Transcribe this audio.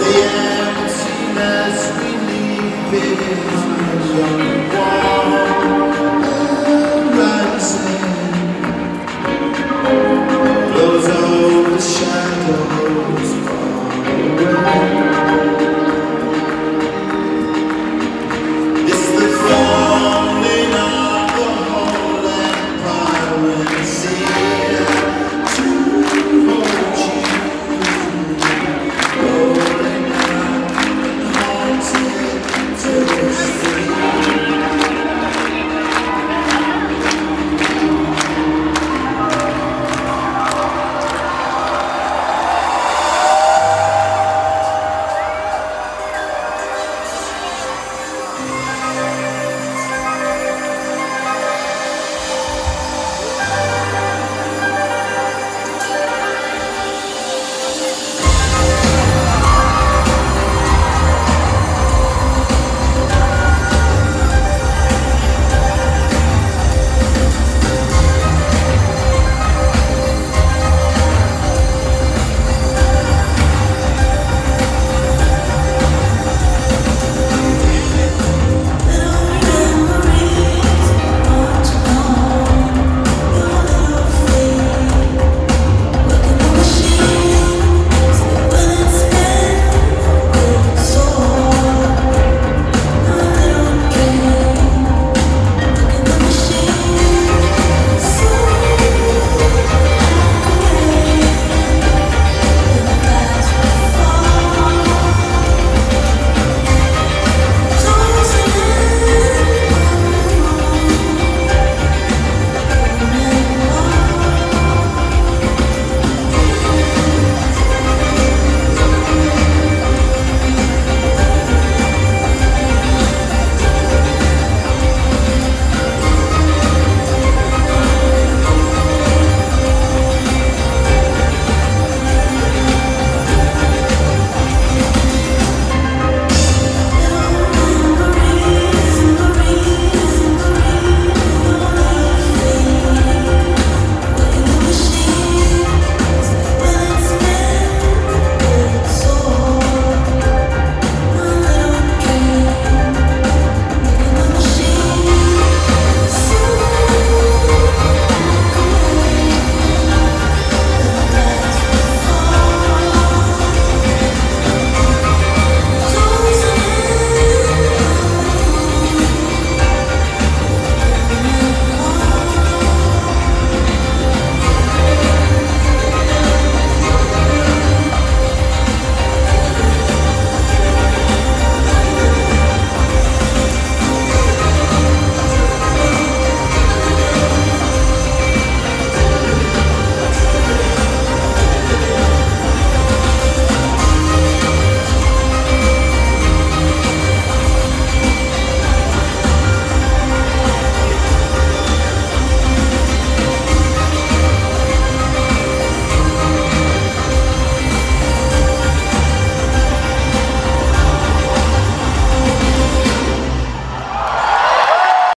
Yeah. the end.